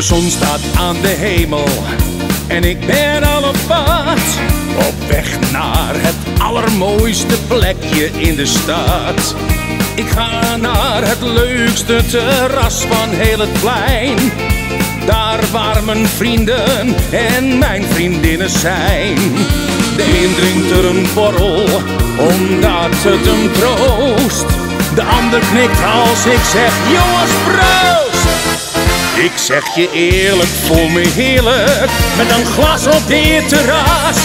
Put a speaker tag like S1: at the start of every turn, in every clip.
S1: De zon staat aan de hemel en ik ben al op pad. Op weg naar het allermooiste plekje in de stad. Ik ga naar het leukste terras van heel het plein. Daar waar mijn vrienden en mijn vriendinnen zijn. De een drinkt er een borrel, omdat het hem troost. De ander knikt als ik zeg, jongens proost! Ik zeg je eerlijk, voel me heerlijk met een glas op dit terras.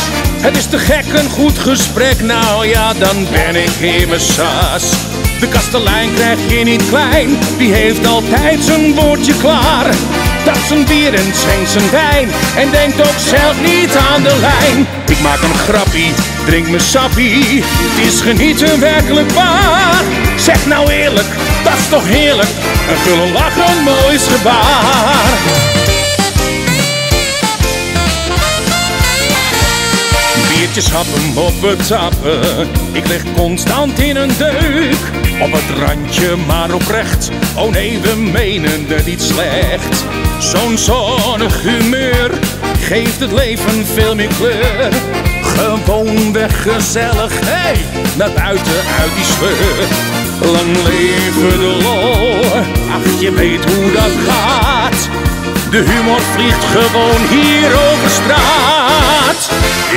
S1: Het is te gek, een goed gesprek, nou ja, dan ben ik in mijn sas. De kastelein krijg je niet klein, die heeft altijd zijn woordje klaar. Zijn bier en schenkt zijn wijn en denkt ook zelf niet aan de lijn. Ik maak een grappie, drink mijn sappie, het is genieten werkelijk waar. Zeg nou eerlijk, dat is toch heerlijk, een gulle lach, een moois gebaar. Happen op het tappen, ik lig constant in een deuk. Op het randje, maar oprecht, oh nee, we menen het niet slecht. Zo'n zonnig humeur geeft het leven veel meer kleur. Gewoonweg gezellig, hey, naar buiten uit die sleur. Lang leven de lol, ach je weet hoe dat gaat. De humor vliegt gewoon hier over straat.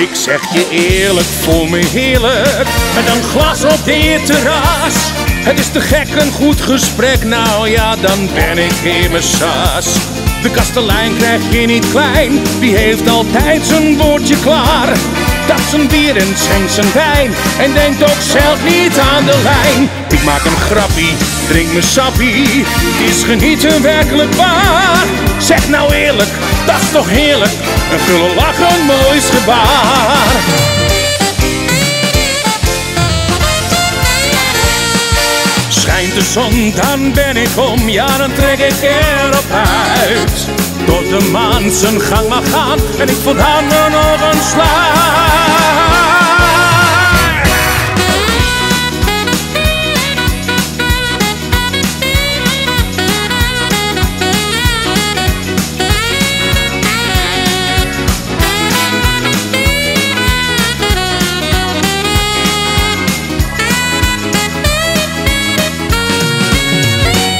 S1: Ik zeg je eerlijk, voel me heerlijk met een glas op dit terras. Het is te gek, een goed gesprek, nou ja, dan ben ik in mijn sas. De kastelein krijg je niet klein, die heeft altijd zijn woordje klaar. Dat zijn bier en schenkt zijn wijn en denkt ook zelf niet aan de lijn. Ik maak een grappie, drink mijn sappie, is genieten werkelijk waar. Zeg nou eerlijk, dat is toch heerlijk, een gulle lach, een moois gebaar. Dan ben ik om, ja dan trek ik erop uit. Tot de maan zijn gang mag gaan en ik voel hangen nog een slag.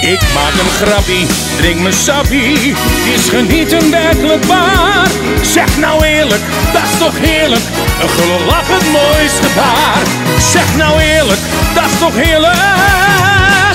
S1: Ik maak een grappie, drink mijn sappie, is genieten werkelijk waar. Zeg nou eerlijk, dat is toch heerlijk, een gulle lach, het mooiste gebaar. Zeg nou eerlijk, dat is toch heerlijk.